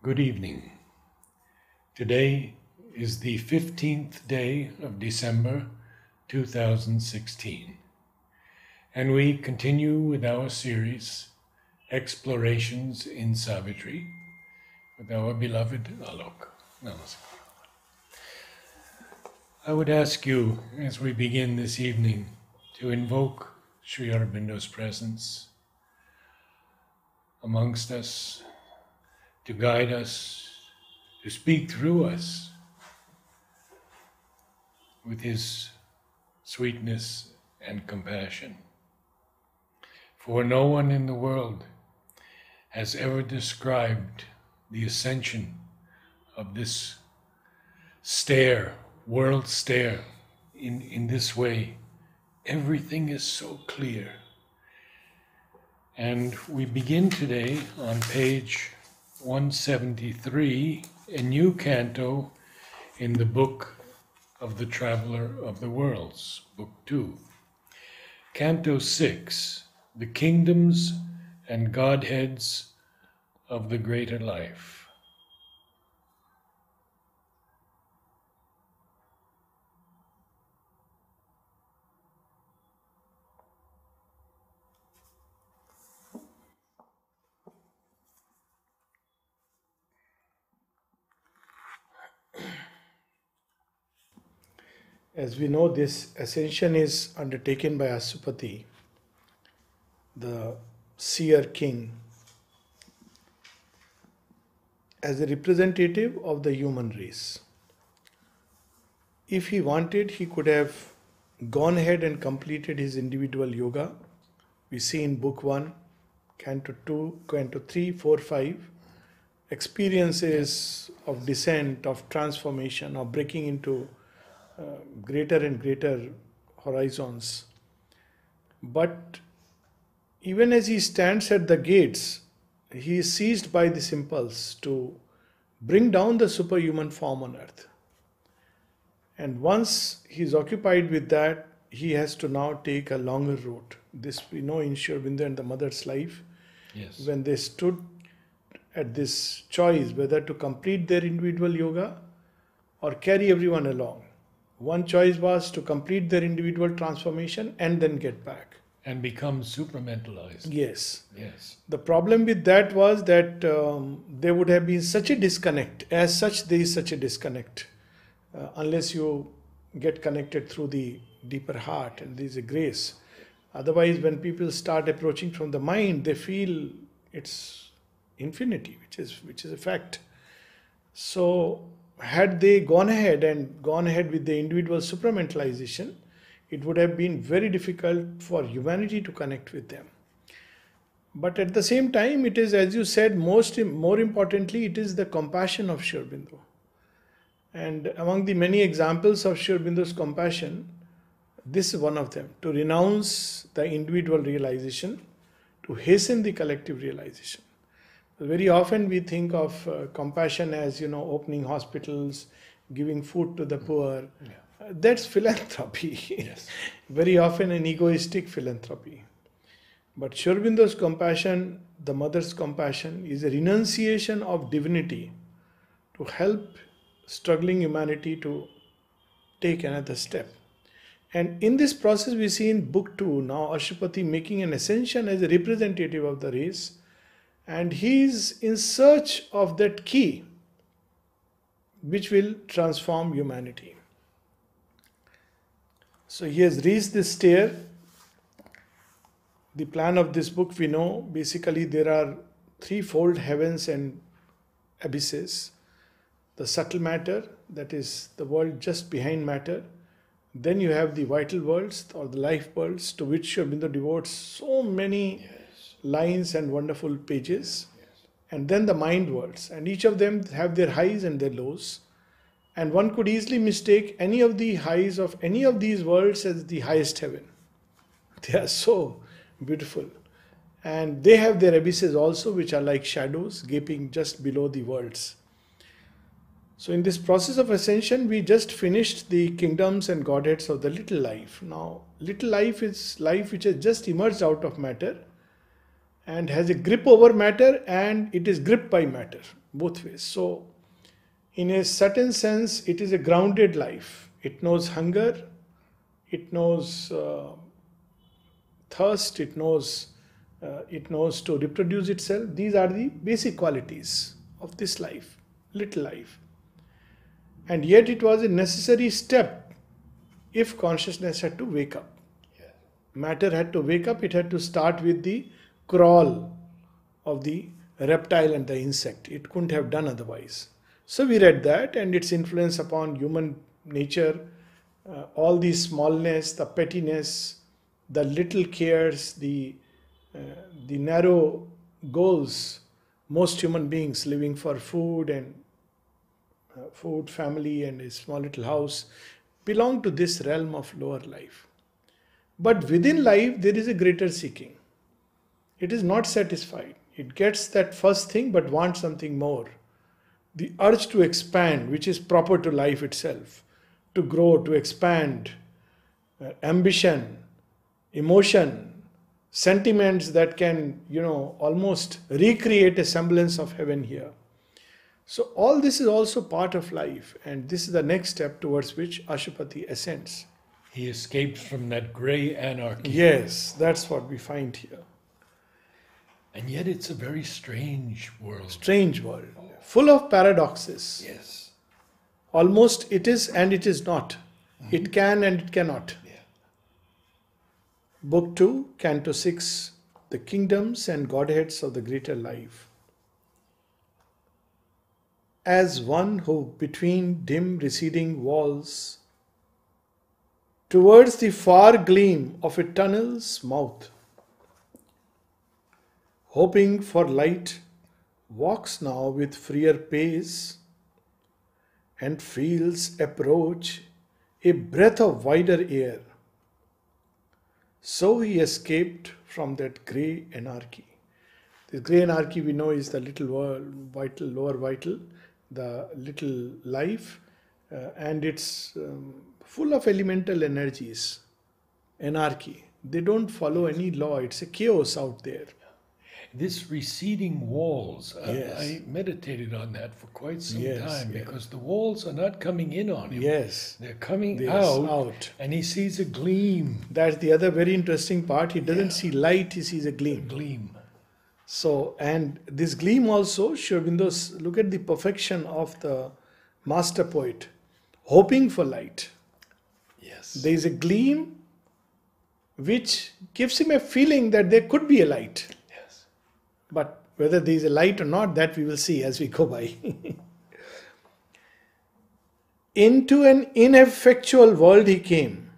Good evening. Today is the 15th day of December 2016, and we continue with our series, Explorations in Savitri, with our beloved Alok. I would ask you, as we begin this evening, to invoke Sri Aurobindo's presence amongst us, to guide us, to speak through us with his sweetness and compassion. For no one in the world has ever described the ascension of this stair, world stair, in, in this way. Everything is so clear. And we begin today on page 173, a new canto in the book of the Traveler of the Worlds, Book 2. Canto 6, The Kingdoms and Godheads of the Greater Life. As we know, this ascension is undertaken by Aswapati, the seer king, as a representative of the human race. If he wanted, he could have gone ahead and completed his individual yoga. We see in Book 1, Canto 2, Canto 3, 4, 5, experiences of descent, of transformation, of breaking into uh, greater and greater horizons. But even as he stands at the gates, he is seized by this impulse to bring down the superhuman form on earth. And once he is occupied with that, he has to now take a longer route. This we know in Sri Aurobindo and the mother's life. Yes. When they stood at this choice whether to complete their individual yoga or carry everyone along. One choice was to complete their individual transformation and then get back. And become supramentalized. Yes. Yes. The problem with that was that um, there would have been such a disconnect. As such, there is such a disconnect. Uh, unless you get connected through the deeper heart and there is a grace. Otherwise, when people start approaching from the mind, they feel it's infinity, which is which is a fact. So had they gone ahead and gone ahead with the individual supramentalization, it would have been very difficult for humanity to connect with them. But at the same time, it is, as you said, most more importantly, it is the compassion of Sri Aurobindo. And among the many examples of Sri Aurobindo's compassion, this is one of them to renounce the individual realization, to hasten the collective realization. Very often we think of uh, compassion as, you know, opening hospitals, giving food to the poor. Yeah. Uh, that's philanthropy. Yes. Very often an egoistic philanthropy. But Sri Aurobindo's compassion, the mother's compassion, is a renunciation of divinity to help struggling humanity to take another step. And in this process, we see in Book 2 now Aswapati making an ascension as a representative of the race and he is in search of that key which will transform humanity. So he has reached this stair. The plan of this book we know basically there are threefold heavens and abysses the subtle matter, that is the world just behind matter. Then you have the vital worlds or the life worlds to which Sri Aurobindo devotes so many lines and wonderful pages and then the mind worlds. And each of them have their highs and their lows. And one could easily mistake any of the highs of any of these worlds as the highest heaven. They are so beautiful. And they have their abysses also which are like shadows gaping just below the worlds. So in this process of ascension we just finished the kingdoms and godheads of the little life. Now little life is life which has just emerged out of matter and has a grip over matter and it is gripped by matter both ways. So, in a certain sense, it is a grounded life. It knows hunger, it knows uh, thirst, it knows uh, it knows to reproduce itself. These are the basic qualities of this life, little life. And yet, it was a necessary step if consciousness had to wake up. Matter had to wake up, it had to start with the crawl of the reptile and the insect. It couldn't have done otherwise. So we read that and its influence upon human nature, uh, all the smallness, the pettiness, the little cares, the uh, the narrow goals. Most human beings living for food and uh, food, family, and a small little house belong to this realm of lower life. But within life, there is a greater seeking. It is not satisfied. It gets that first thing but wants something more. The urge to expand, which is proper to life itself, to grow, to expand, uh, ambition, emotion, sentiments that can, you know, almost recreate a semblance of heaven here. So, all this is also part of life, and this is the next step towards which Aswapati ascends. He escapes from that gray anarchy. Yes, that's what we find here. And yet it's a very strange world. Strange world, full of paradoxes. Yes. Almost it is and it is not. Mm-hmm. It can and it cannot. Yeah. Book 2, Canto 6 The Kingdoms and Godheads of the Greater Life. As one who between dim receding walls, towards the far gleam of a tunnel's mouth, hoping for light, walks now with freer pace and feels approach a breath of wider air. So he escaped from that grey anarchy. The grey anarchy we know is the little world, vital, lower vital, the little life, uh, and it's um, full of elemental energies. Anarchy. They don't follow any law, it's a chaos out there. This receding walls, uh, Yes. I meditated on that for quite some Yes, time yeah. because the walls are not coming in on him. Yes. They're coming Yes, out, out. and he sees a gleam. That's the other very interesting part. He doesn't Yeah. see light, he sees a gleam. Gleam. So, and this gleam also, Sri look at the perfection of the master poet, hoping for light. Yes. There is a gleam which gives him a feeling that there could be a light. But whether there is a light or not, that we will see as we go by. Into an ineffectual world he came.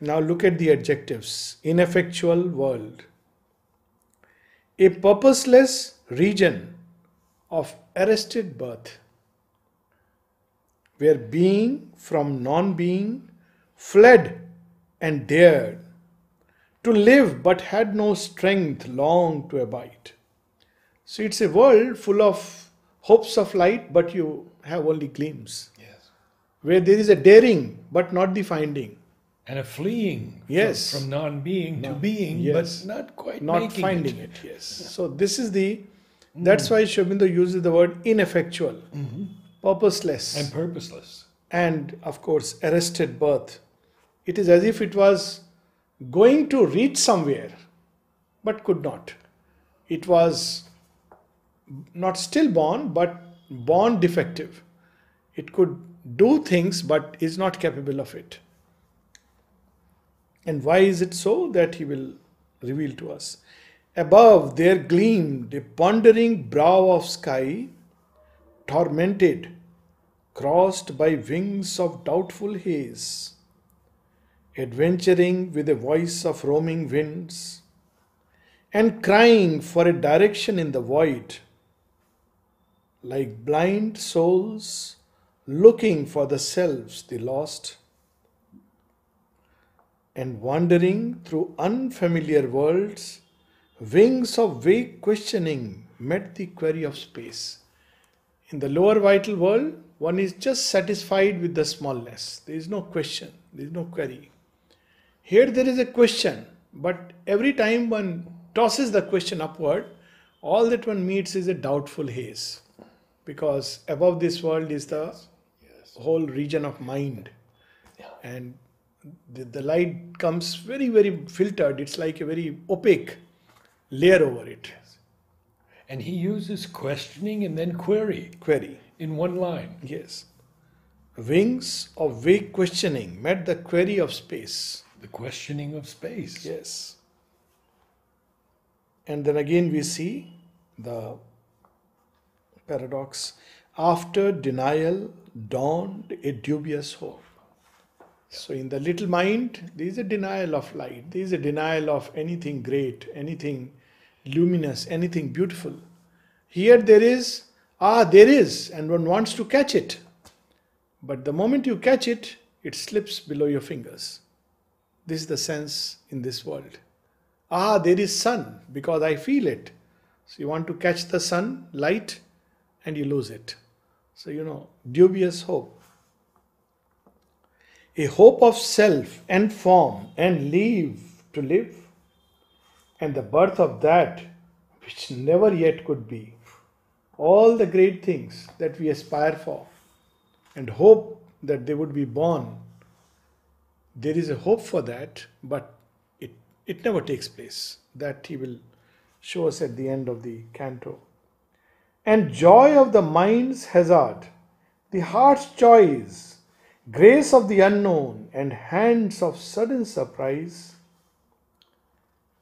Now look at the adjectives ineffectual world. A purposeless region of arrested birth, where being from non being fled and dared to live but had no strength long to abide. So it's a world full of hopes of light, but you have only gleams. Yes. Where there is a daring, but not the finding, And a fleeing Yes. from, non-being to being, Yes. but not quite not finding it. it. Yes. So this is the. That's mm. why Sri uses the word ineffectual, mm-hmm. purposeless, and purposeless. and of course arrested birth. It is as if it was going to reach somewhere, but could not. It was not stillborn, but born defective. It could do things, but is not capable of it. And why is it so? That he will reveal to us. Above there gleamed a pondering brow of sky, tormented, crossed by wings of doubtful haze, adventuring with a voice of roaming winds, and crying for a direction in the void, like blind souls looking for the selves they lost and wandering through unfamiliar worlds, wings of vague questioning met the query of space. In the lower vital world, one is just satisfied with the smallness. There is no question, there is no query. Here there is a question, but every time one tosses the question upward, all that one meets is a doubtful haze. Because above this world is the Yes. whole region of mind. Yeah. And the, the light comes very, very filtered. It's like a very opaque layer over it. And he uses questioning and then query Query. in one line. Yes. Wings of vague questioning met the query of space. The questioning of space. Yes. And then again we see the paradox. After denial dawned a dubious hope. So in the little mind, there is a denial of light. There is a denial of anything great, anything luminous, anything beautiful. Here there is, ah, there is, and one wants to catch it. But the moment you catch it, it slips below your fingers. This is the sense in this world. Ah, there is sun because I feel it. So you want to catch the sun, light, and you lose it. So, you know, dubious hope. A hope of self and form and leave to live, and the birth of that which never yet could be. All the great things that we aspire for and hope that they would be born there is a hope for that, but it, it never takes place. That he will show us at the end of the canto. And joy of the mind's hazard, the heart's choice, grace of the unknown, and hands of sudden surprise,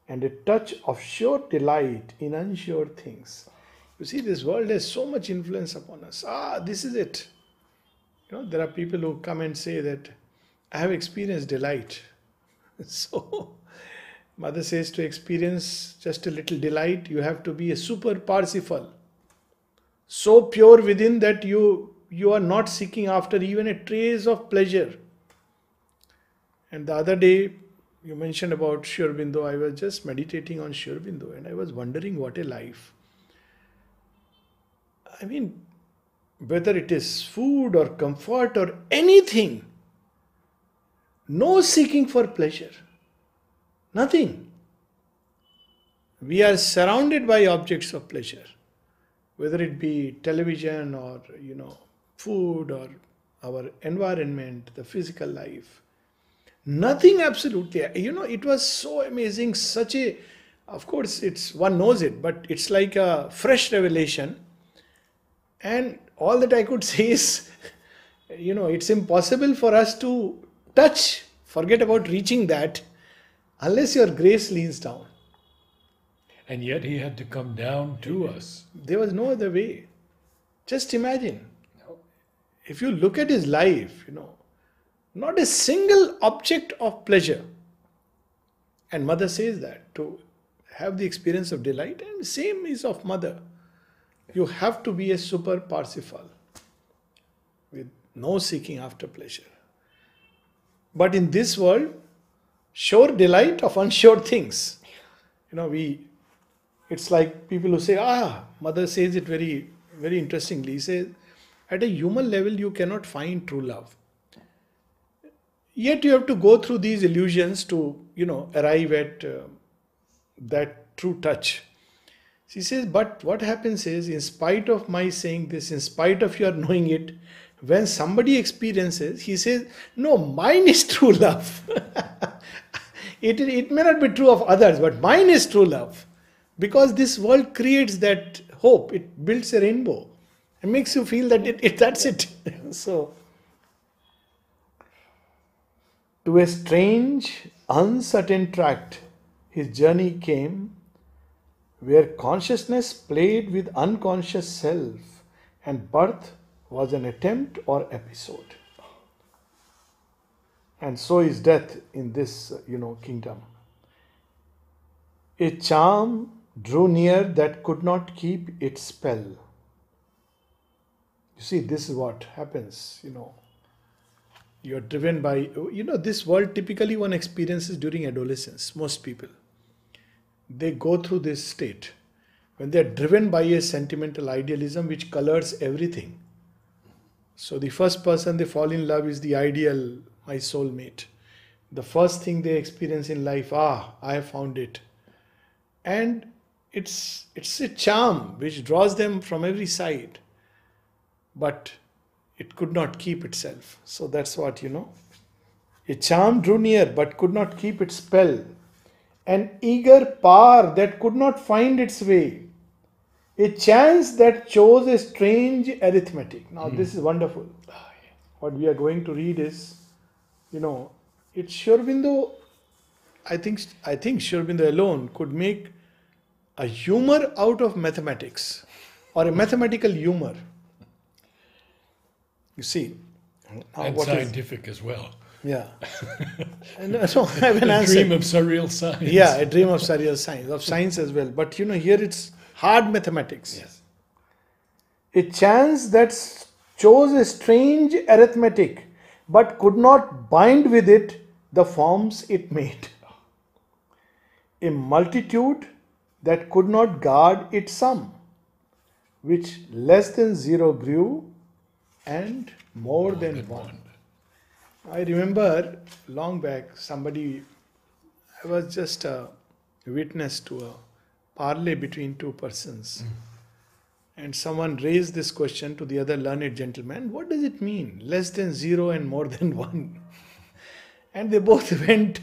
and a touch of sure delight in unsure things. You see, this world has so much influence upon us. Ah, this is it. You know, there are people who come and say that I have experienced delight. So, Mother says to experience just a little delight, you have to be a super Parsifal, so pure within that you you are not seeking after even a trace of pleasure. And the other day, you mentioned about Sri Aurobindo. I was just meditating on Sri Aurobindo and I was wondering what a life. I mean, whether it is food or comfort or anything, no seeking for pleasure. Nothing. We are surrounded by objects of pleasure, whether it be television or, you know, food or our environment, the physical life. Nothing absolutely. You know, it was so amazing, such a, of course, it's one knows it, but it's like a fresh revelation. And all that I could say is, you know, it's impossible for us to touch, forget about reaching that, unless your grace leans down. And yet he had to come down to us. There was no other way. Just imagine. If you look at his life, you know, not a single object of pleasure. And mother says that to have the experience of delight, and same is of mother. You have to be a super Parsifal with no seeking after pleasure. But in this world, sure delight of unsure things. You know, we it's like people who say, ah, mother says it very, very interestingly. He says, at a human level, you cannot find true love. Yet you have to go through these illusions to, you know, arrive at uh, that true touch. She says, but what happens is, in spite of my saying this, in spite of your knowing it, when somebody experiences, he says, no, mine is true love. it, it may not be true of others, but mine is true love. Because this world creates that hope, it builds a rainbow. It makes you feel that it, it that's it. so, to a strange, uncertain tract, his journey came where consciousness played with unconscious self and birth was an attempt or episode. And so is death in this, you know, kingdom. A charm drew near that could not keep its spell. You see, this is what happens, you know. You're driven by, you know, this world typically one experiences during adolescence, most people. They go through this state when they're driven by a sentimental idealism which colors everything. So the first person they fall in love is the ideal, my soulmate. The first thing they experience in life, ah, I have found it. and it's it's a charm which draws them from every side but it could not keep itself. So that's what you know a charm drew near but could not keep its spell. An eager power that could not find its way. A chance that chose a strange arithmetic. Now hmm. this is wonderful. What we are going to read is you know it's Sri Aurobindo I think I think Sri Aurobindo alone could make a humor out of mathematics or a mathematical humor. You see, and what is- scientific as well. yeah. and uh, so I have an The answer. dream of surreal science. Yeah, a dream of surreal science, of science as well. But you know, here it's hard mathematics. Yes. A chance that chose a strange arithmetic, but could not bind with it the forms it made. A multitude that could not guard its sum, which less than zero grew and more than one. I remember long back somebody, I was just a witness to a parley between two persons. Mm. And someone raised this question to the other learned gentleman what does it mean? Less than zero and more than one. And they both went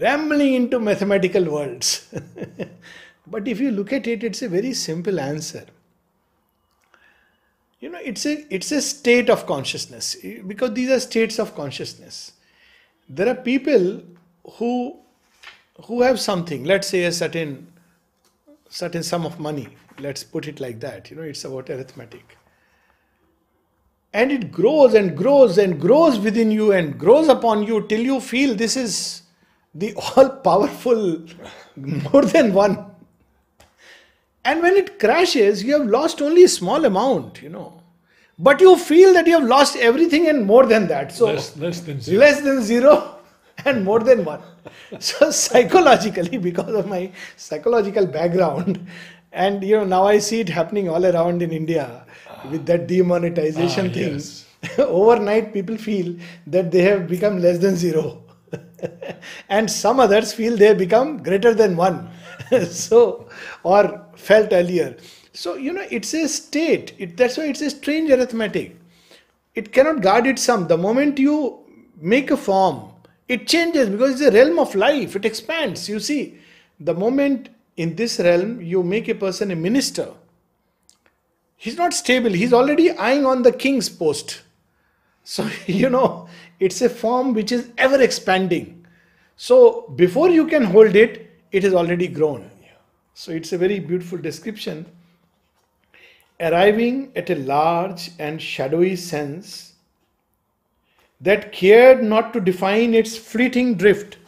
rambling into mathematical worlds. but if you look at it, it's a very simple answer. You know, it's a it's a state of consciousness eh, because these are states of consciousness. There are people who who have something, let's say a certain certain sum of money let's put it like that you know it's about arithmetic and it grows and grows and grows within you and grows upon you till you feel this is the all powerful more than one and when it crashes you have lost only a small amount you know but you feel that you have lost everything and more than that so less, less than zero. less than zero and more than one. So psychologically, because of my psychological background, and you know now I see it happening all around in India with that demonetization Ah, thing. yes. Overnight, people feel that they have become less than zero, and some others feel they have become greater than one. so, or felt earlier. So you know, it's a state. It, that's why it's a strange arithmetic it cannot guard its sum. The moment you make a form, it changes because it's a realm of life. It expands. You see, the moment in this realm you make a person a minister, he's not stable. He's already eyeing on the king's post. So, you know, it's a form which is ever expanding. So, before you can hold it, it has already grown. So, it's a very beautiful description arriving at a large and shadowy sense that cared not to define its fleeting drift.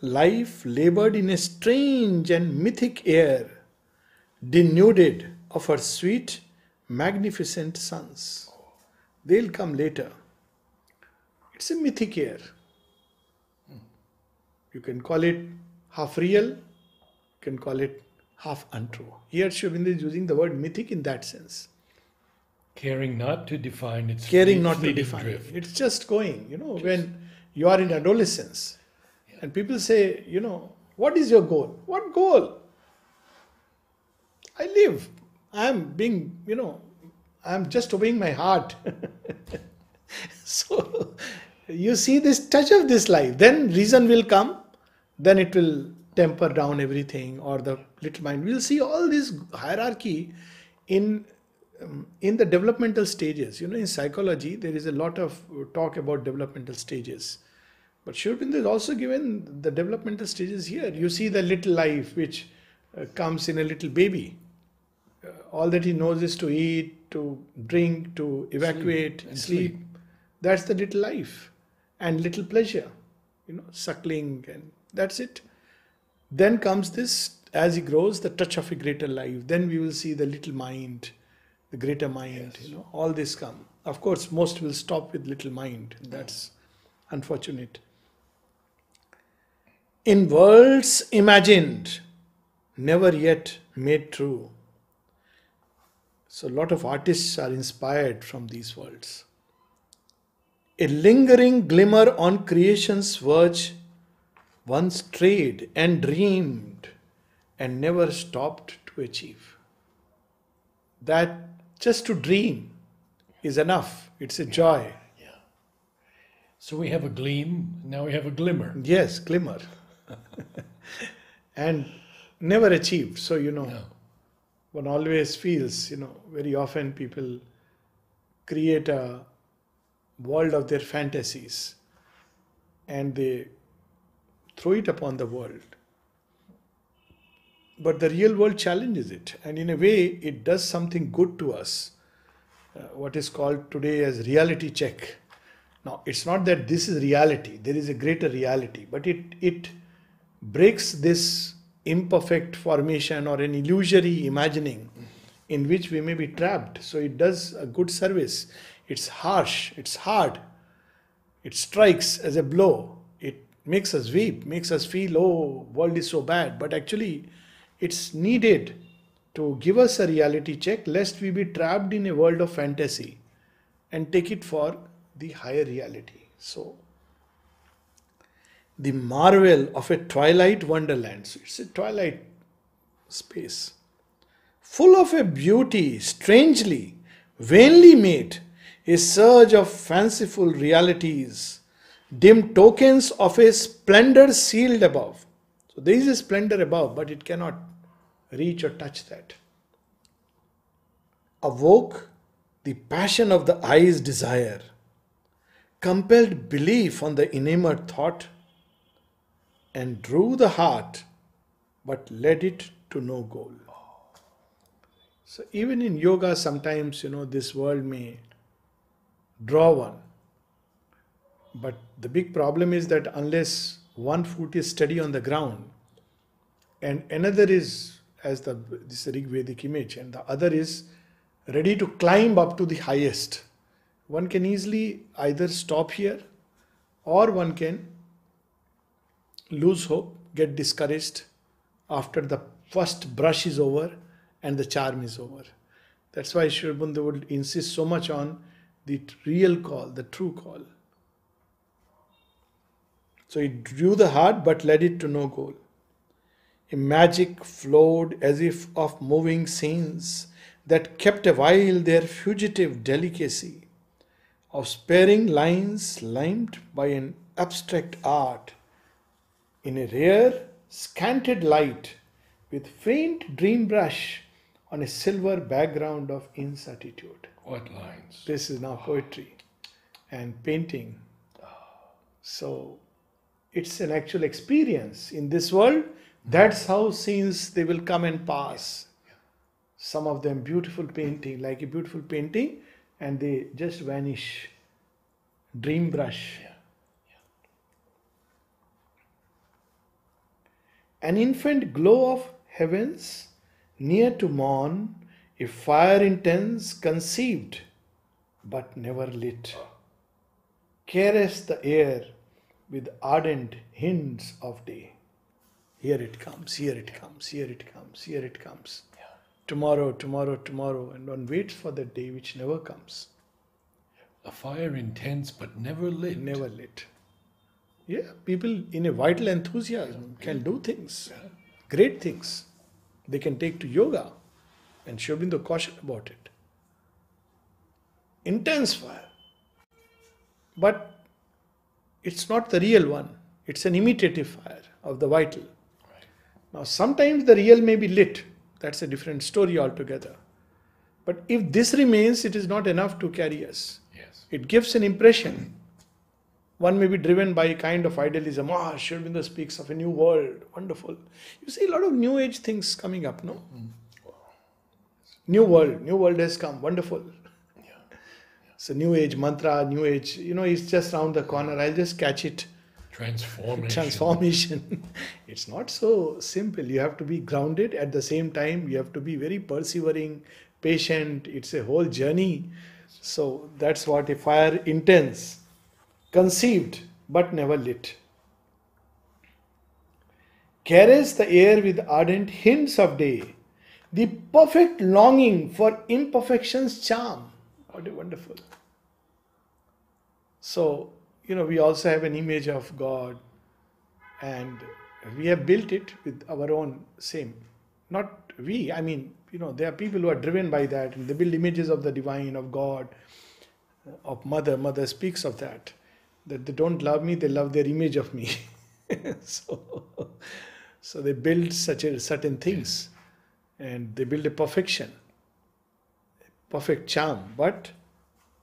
Life labored in a strange and mythic air, denuded of her sweet, magnificent suns. They'll come later. It's a mythic air. You can call it half real, can call it half untrue. Here Sri is using the word mythic in that sense. Caring not to define its Caring not to define. drift. It's just going, you know, when you are in adolescence and people say, you know, what is your goal? What goal? I live. I am being, you know, I am just obeying my heart. so you see this touch of this life, then reason will come, then it will temper down everything, or the little mind. We'll see all this hierarchy in um, in the developmental stages. You know, in psychology, there is a lot of talk about developmental stages. But Sri Aurobindo is also given the developmental stages here. You see the little life which uh, comes in a little baby. Uh, all that he knows is to eat, to drink, to evacuate, and sleep. sleep. That's the little life and little pleasure, you know, suckling, and that's it. Then comes this, as he grows, the touch of a greater life. Then we will see the little mind, the greater mind, you know, all this come. Of course, most will stop with little mind. That's unfortunate. In worlds imagined, never yet made true. So, a lot of artists are inspired from these worlds. A lingering glimmer on creation's verge once strayed and dreamed and never stopped to achieve. That just to dream is enough. It's a joy. Yeah. So we have a gleam, now we have a glimmer. Yes, glimmer. and never achieved. So, you know, No. one always feels, you know, very often people create a world of their fantasies and they throw it upon the world. But the real world challenges it, and in a way, it does something good to us. Uh, what is called today as reality check. Now, it's not that this is reality, there is a greater reality, but it, it breaks this imperfect formation or an illusory imagining in which we may be trapped. So, it does a good service. It's harsh, it's hard, it strikes as a blow. Makes us weep, makes us feel, oh, world is so bad. But actually, it's needed to give us a reality check lest we be trapped in a world of fantasy and take it for the higher reality. So, the marvel of a twilight wonderland. So, it's a twilight space full of a beauty strangely, vainly made, a surge of fanciful realities, dim tokens of a splendor sealed above. So there is a splendor above, but it cannot reach or touch that. Awoke the passion of the eye's desire, compelled belief on the enamored thought, and drew the heart, but led it to no goal. So even in yoga, sometimes you know this world may draw one. But the big problem is that unless one foot is steady on the ground and another is as the this Rig Vedic image and the other is ready to climb up to the highest, one can easily either stop here or one can lose hope, get discouraged after the first brush is over and the charm is over. That's why Aurobindo would insist so much on the real call, the true call. So he drew the heart but led it to no goal. A magic flowed as if of moving scenes that kept awhile their fugitive delicacy of sparing lines limned by an abstract art in a rare scanted light with faint dream brush on a silver background of incertitude. What lines? This is now poetry and painting. So it's an actual experience in this world. That's mm-hmm. how scenes they will come and pass. Some of them beautiful painting, like a beautiful painting, and they just vanish. Dream brush. An infant glow of heavens, near to morn, a fire intense conceived, but never lit, caressed the air with ardent hints of day. Here it comes, here it comes, here it comes, here it comes. Tomorrow, tomorrow, tomorrow, and one waits for that day which never comes, A fire intense but never lit. never lit. Yeah, people in a vital enthusiasm can do things, great things. They can take to yoga, and Sri Aurobindo cautioned about it. Intense fire. But it's not the real one, it's an imitative fire of the vital. Right. Now, sometimes the real may be lit, that's a different story altogether. But if this remains, it is not enough to carry us. Yes. It gives an impression. One may be driven by a kind of idealism. Ah, Sri Aurobindo speaks of a new world. Wonderful. You see a lot of new age things coming up, no? Wow. New world. New world has come. Wonderful. So new age mantra, new age, you know, it's just around the corner. I'll just catch it. Transformation. Transformation. it's not so simple. You have to be grounded at the same time. You have to be very persevering, patient. It's a whole journey. So that's what a fire intends. Conceived but never lit. Caress the air with ardent hints of day. The perfect longing for imperfection's charm. What a wonderful. So, you know, we also have an image of God and we have built it with our own same. Not we, I mean, you know, there are people who are driven by that and they build images of the divine, of God, of Mother. Mother speaks of that. That they don't love me, they love their image of me. so, so they build such a, certain things and they build a perfection, perfect charm, but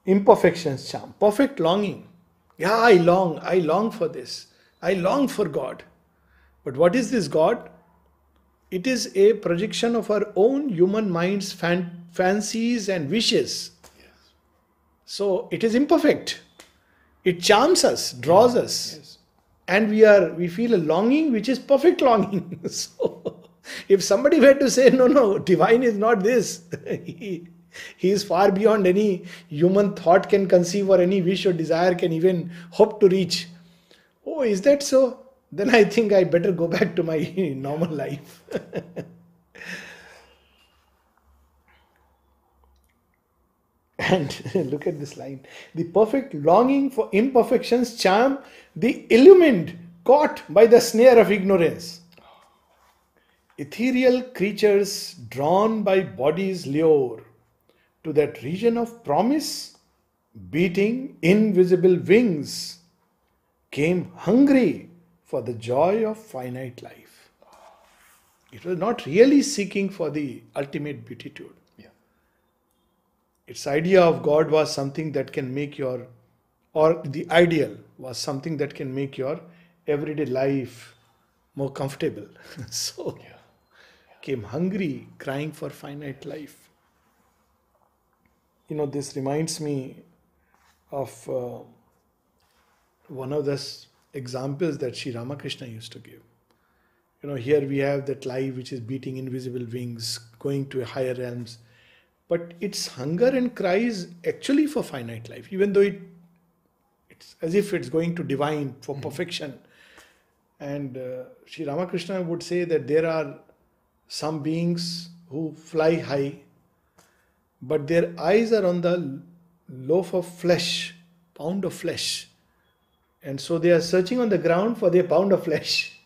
imperfections charm, perfect longing. Yeah, I long, I long for this. I long for God. But what is this God? It is a projection of our own human mind's fan- fancies and wishes. Yes. So it is imperfect. It charms us, draws us. Yes. And we are we feel a longing which is perfect longing. so if somebody were to say, no, no, divine is not this, he, is far beyond any human thought can conceive or any wish or desire can even hope to reach. Oh, is that so? Then I think I better go back to my normal life. and look at this line the perfect longing for imperfections charm the illumined caught by the snare of ignorance ethereal creatures drawn by body's lure to that region of promise beating invisible wings came hungry for the joy of finite life it was not really seeking for the ultimate beatitude Yeah. its idea of god was something that can make your or the ideal was something that can make your everyday life more comfortable so Yeah. came hungry crying for finite life you know this reminds me of uh, one of the examples that Sri Ramakrishna used to give. You know here we have that life which is beating invisible wings going to higher realms. But its hunger and cries actually for finite life even though it it's as if it's going to divine for perfection. And uh, Sri Ramakrishna would say that there are some beings who fly high but their eyes are on the loaf of flesh pound of flesh and so they are searching on the ground for their pound of flesh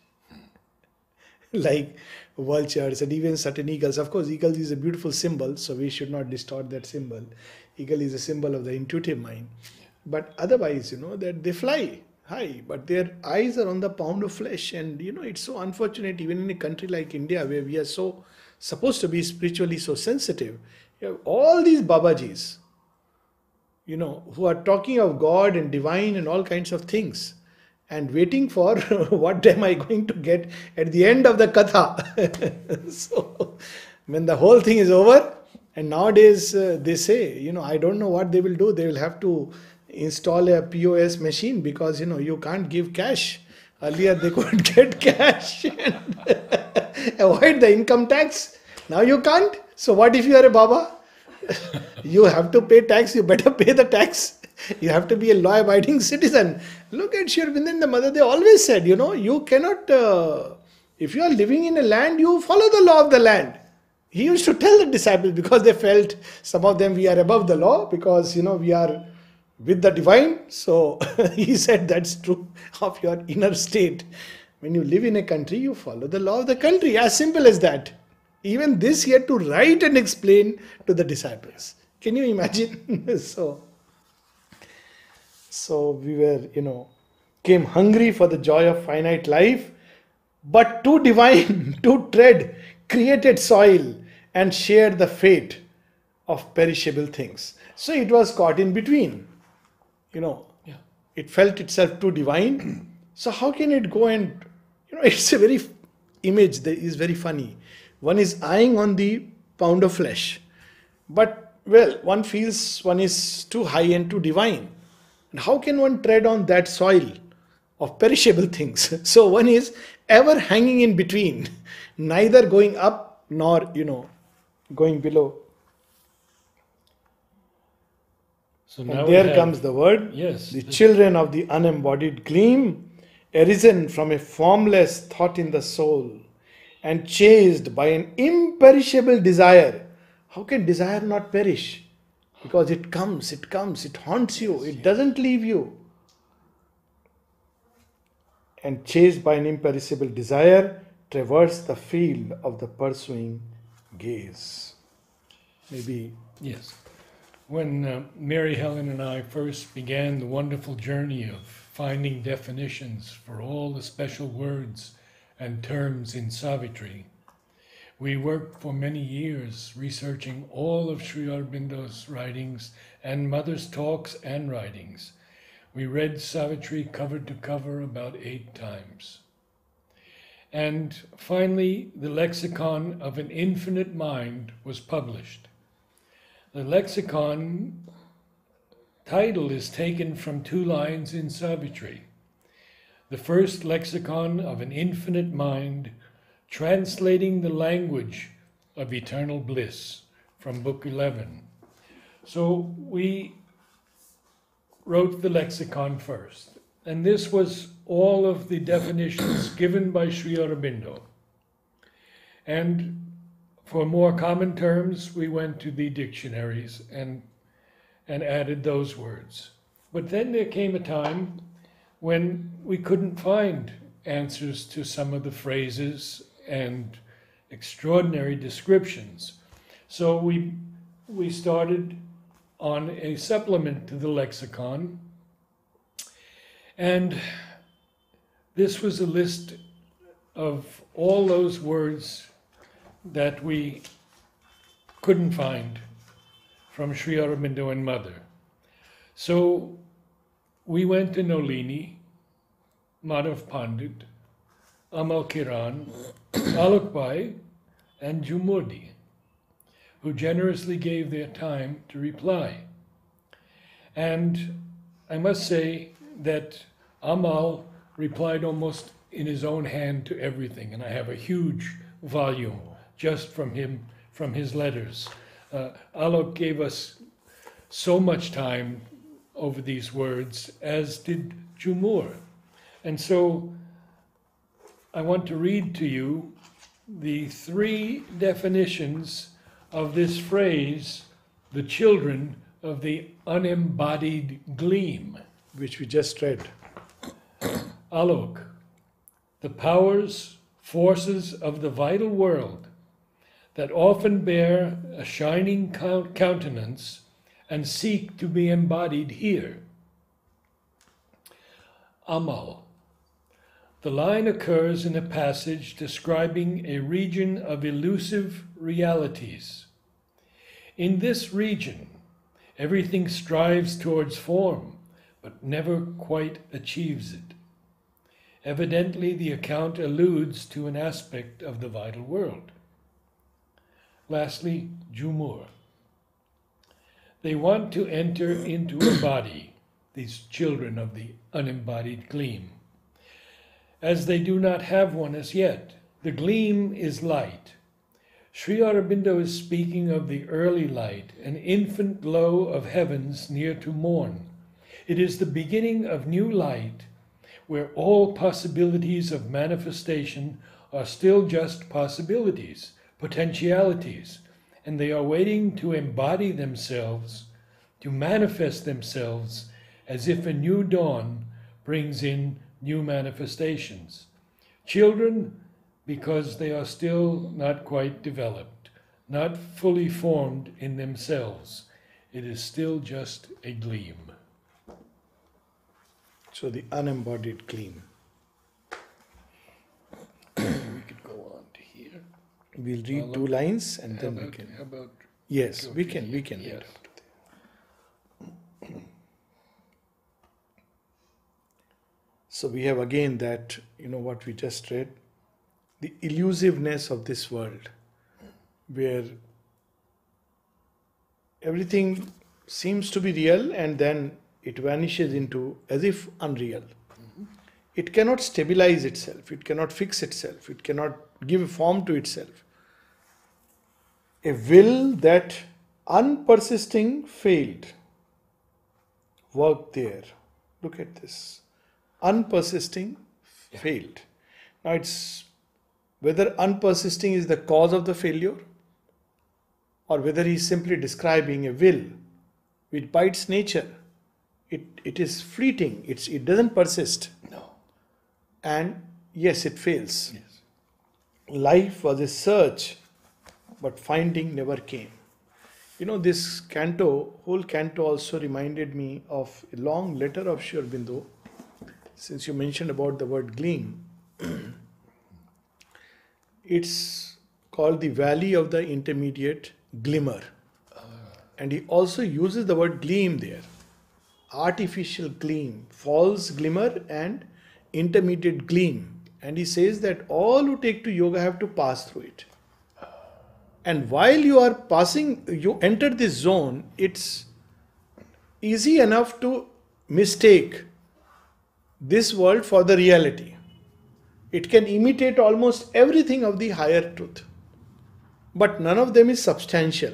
like vultures and even certain eagles. Of course, eagle is a beautiful symbol, so we should not distort that symbol. Eagle is a symbol of the intuitive mind. But otherwise, you know, that they fly high, but their eyes are on the pound of flesh. And, you know, it's so unfortunate, even in a country like India, where we are so supposed to be spiritually so sensitive. You have all these Babajis, you know, who are talking of God and divine and all kinds of things and waiting for what am I going to get at the end of the katha. so, when the whole thing is over, and nowadays uh, they say, you know, I don't know what they will do. They will have to install a POS machine because, you know, you can't give cash. Earlier they could get cash and avoid the income tax. Now you can't. So, what if you are a Baba? You have to pay tax, you better pay the tax. You have to be a law abiding citizen. Look at and the mother, they always said, you know, you cannot, uh, if you are living in a land, you follow the law of the land. He used to tell the disciples because they felt, some of them, we are above the law because, you know, we are with the divine. So he said that's true of your inner state. When you live in a country, you follow the law of the country. As simple as that. Even this he had to write and explain to the disciples. Can you imagine? so, so we were, you know, came hungry for the joy of finite life, but too divine to tread created soil and shared the fate of perishable things. So it was caught in between. You know, Yeah. it felt itself too divine. so how can it go and you know it's a very image that is very funny. One is eyeing on the pound of flesh, but well, one feels one is too high and too divine. And how can one tread on that soil of perishable things? So one is ever hanging in between, neither going up nor you know going below. So And there have- comes the word. Yes. The children of the unembodied gleam, arisen from a formless thought in the soul, and chased by an imperishable desire. How can desire not perish? Because it comes, it comes, it haunts you, it doesn't leave you. and chased by an imperishable desire, traverse the field of the pursuing gaze. Maybe. Yes. When uh, Mary Helen and I first began the wonderful journey of finding definitions for all the special words and terms in Savitri, we worked for many years researching all of Sri Aurobindo's writings and Mother's talks and writings. We read Savitri cover to cover about eight times. And finally, the Lexicon of an Infinite Mind was published. The lexicon title is taken from two lines in Savitri. The first lexicon of an infinite mind, translating the language of eternal bliss from Book 11. So we wrote the lexicon first, and this was all of the definitions given by Sri Aurobindo. And for more common terms, we went to the dictionaries and, and added those words. But then there came a time when we couldn't find answers to some of the phrases and extraordinary descriptions. So we, we started on a supplement to the lexicon. And this was a list of all those words that we couldn't find from Sri Aurobindo and Mother. So we went to Nolini, Madhav Pandit, Amal Kiran, Alok Bhai, and Jhumurdi, who generously gave their time to reply. And I must say that Amal replied almost in his own hand to everything, and I have a huge volume just from him, from his letters. Uh, Alok gave us so much time over these words, as did Jhumur. And so I want to read to you the three definitions of this phrase, the children of the unembodied gleam. Which we just read. Alok, the powers, forces of the vital world that often bear a shining countenance and seek to be embodied here. Amal. The line occurs in a passage describing a region of elusive realities. In this region, everything strives towards form, but never quite achieves it. Evidently, the account alludes to an aspect of the vital world. Lastly, Jhumur. They want to enter into a body, these children of the unembodied gleam. As they do not have one as yet, the gleam is light. Sri Aurobindo is speaking of the early light, an infant glow of heavens near to morn. It is the beginning of new light, where all possibilities of manifestation are still just possibilities, potentialities, and they are waiting to embody themselves, to manifest themselves as if a new dawn brings in new manifestations. Children, because they are still not quite developed, not fully formed in themselves, it is still just a gleam. So the unembodied gleam. We'll read two lines and then we can. About Yes, we can. We can read. So we have again that you know what we just read, the elusiveness of this world, where everything seems to be real and then it vanishes into as if unreal. It cannot stabilize itself, it cannot fix itself, it cannot give form to itself. A will that unpersisting failed worked there. Look at this. Unpersisting failed. Now it's whether unpersisting is the cause of the failure or whether he's simply describing a will which by its nature it, it is fleeting, it's, it doesn't persist. no. and yes, it fails. Yes. Life was a search, but finding never came. You know, this canto, whole canto also reminded me of a long letter of Sri Aurobindo. Since you mentioned about the word gleam, it's called the Valley of the Intermediate Glimmer. And he also uses the word gleam there artificial gleam, false glimmer, and intermediate gleam. And he says that all who take to yoga have to pass through it. And while you are passing, you enter this zone, it's easy enough to mistake this world for the reality. It can imitate almost everything of the higher truth, but none of them is substantial.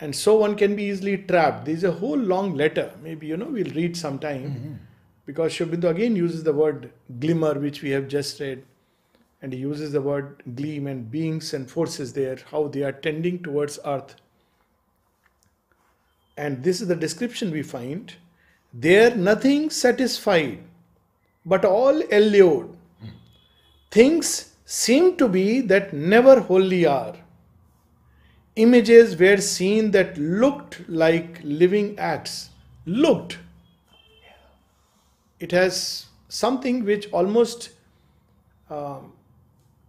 And so one can be easily trapped. There's a whole long letter. Maybe, you know, we'll read sometime mm-hmm. because Sri Aurobindo again uses the word glimmer, which we have just read. And he uses the word gleam and beings and forces there, how they are tending towards earth. And this is the description we find. There nothing satisfied, but all allured. Things seem to be that never wholly are. Images were seen that looked like living acts. Looked. It has something which almost um,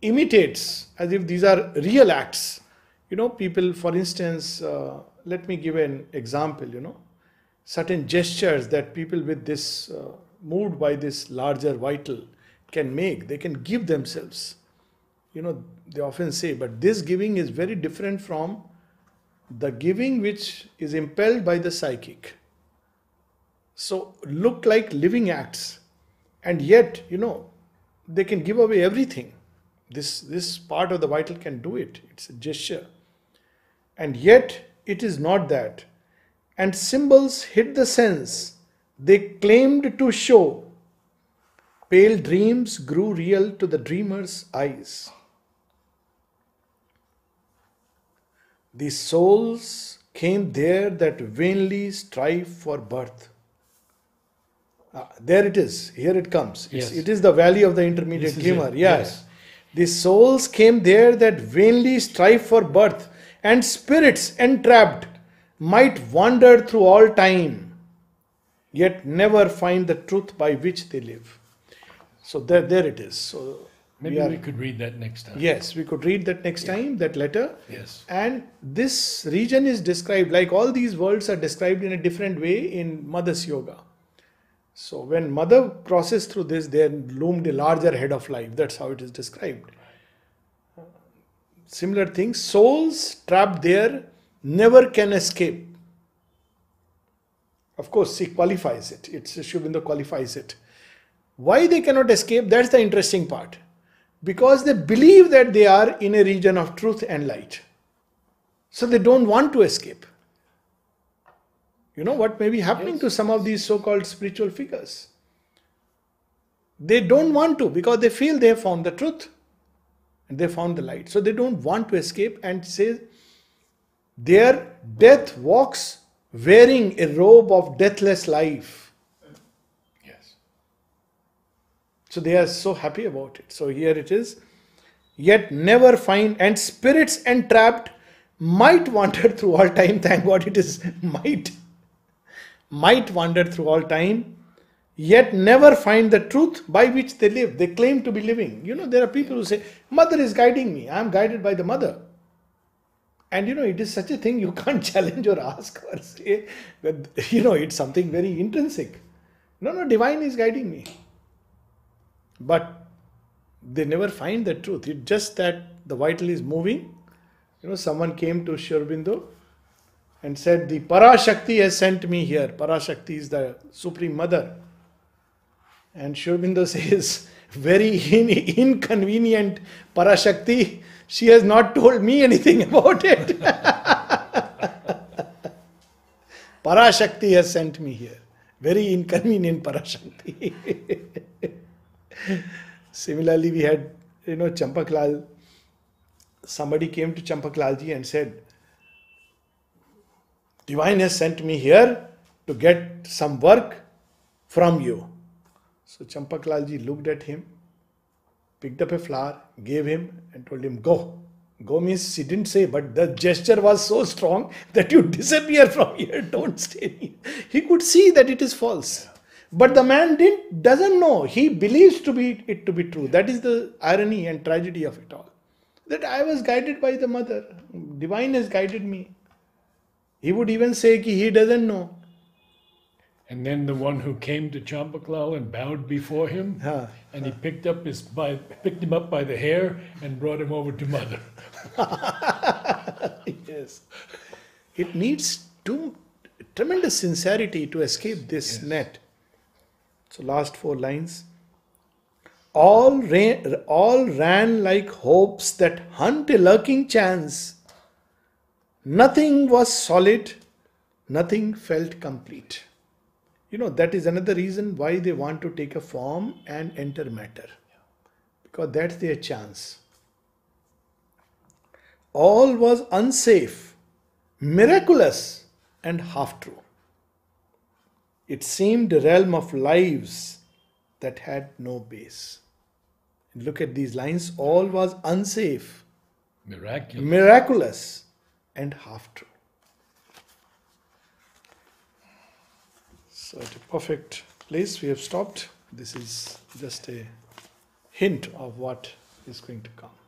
imitates as if these are real acts. You know, people, for instance, uh, let me give an example, you know, certain gestures that people with this, uh, moved by this larger vital, can make. They can give themselves. You know, they often say, but this giving is very different from the giving which is impelled by the psychic. So, look like living acts, and yet, you know, they can give away everything. This, this part of the vital can do it, it's a gesture. And yet, it is not that. And symbols hid the sense they claimed to show. Pale dreams grew real to the dreamer's eyes. The souls came there that vainly strive for birth. Ah, there it is. Here it comes. Yes. It is the valley of the intermediate This is glimmer. it. Yes. Yes. The souls came there that vainly strive for birth, and spirits entrapped might wander through all time, yet never find the truth by which they live. So there, there it is. So Maybe we we, could read that next time. yes, we could read that next time, that letter. Yes. And this region is described, like all these worlds are described in a different way in Mother's Yoga. So when Mother crosses through this, there loomed a larger head of life. That's how it is described. Similar things, souls trapped there never can escape. Of course, she qualifies it. It's Sri qualifies it. Why they cannot escape? That's the interesting part. Because they believe that they are in a region of truth and light. So they don't want to escape. You know what may be happening to some of these so called spiritual figures? They don't want to because they feel they have found the truth and they found the light. So they don't want to escape and say their death walks wearing a robe of deathless life. Yes. So they are so happy about it. So here it is. Yet never find, and spirits entrapped might wander through all time. Thank God it is might. Might wander through all time, yet never find the truth by which they live. They claim to be living. You know, there are people who say, Mother is guiding me. I am guided by the mother. And you know, it is such a thing you can't challenge or ask or say, but you know, it's something very intrinsic. No, no, divine is guiding me. But they never find the truth. It's just that the vital is moving. You know, someone came to Sri Aurobindo and said, The Parashakti has sent me here. Parashakti is the Supreme Mother. And Sri Aurobindo says, Very in- inconvenient Parashakti. She has not told me anything about it. Parashakti has sent me here. Very inconvenient Parashakti. Similarly, we had, you know, Champaklal. Somebody came to Champaklalji and said, Divine has sent me here to get some work from you. So Champaklalji looked at him, picked up a flower, gave him, and told him, Go. Go means she didn't say, but the gesture was so strong that you disappear from here, don't stay here. He could see that it is false. But the man didn't doesn't know. He believes to be it to be true. That is the irony and tragedy of it all. That I was guided by the mother. Divine has guided me. He would even say ki he doesn't know. And then the one who came to Champaklal and bowed before him, Huh. and he picked up his by picked him up by the hair and brought him over to mother. yes. It needs too tremendous sincerity to escape this Yes. net. So last four lines. All ran, all ran like hopes that hunt a lurking chance. Nothing was solid, nothing felt complete. You know, that is another reason why they want to take a form and enter matter. Because that's their chance. All was unsafe, miraculous, and half true. It seemed a realm of lives that had no base. Look at these lines all was unsafe, Miraculous. miraculous, and half true. So, at a perfect place, we have stopped. This is just a hint of what is going to come.